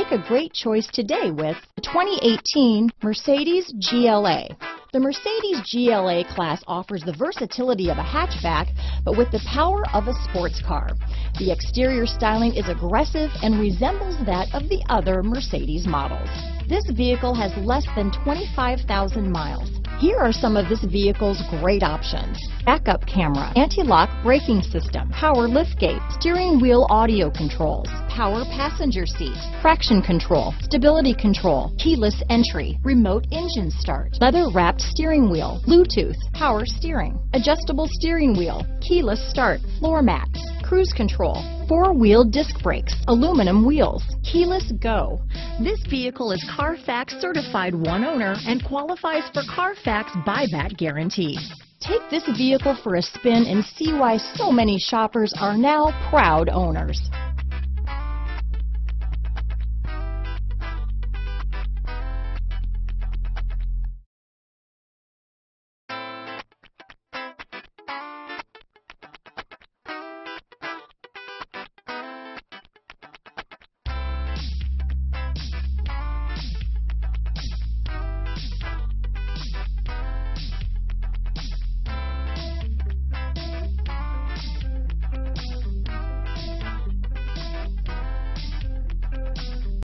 Make a great choice today with the 2018 Mercedes GLA. The Mercedes GLA class offers the versatility of a hatchback, but with the power of a sports car. The exterior styling is aggressive and resembles that of the other Mercedes models. This vehicle has less than 25,000 miles. Here are some of this vehicle's great options. Backup camera, anti-lock braking system, power liftgate, steering wheel audio controls, power passenger seat, traction control, stability control, keyless entry, remote engine start, leather wrapped steering wheel, Bluetooth, power steering, adjustable steering wheel, keyless start, floor mats, cruise control, four-wheel disc brakes, aluminum wheels, keyless go. This vehicle is Carfax certified one owner and qualifies for Carfax buyback guarantee. Take this vehicle for a spin and see why so many shoppers are now proud owners.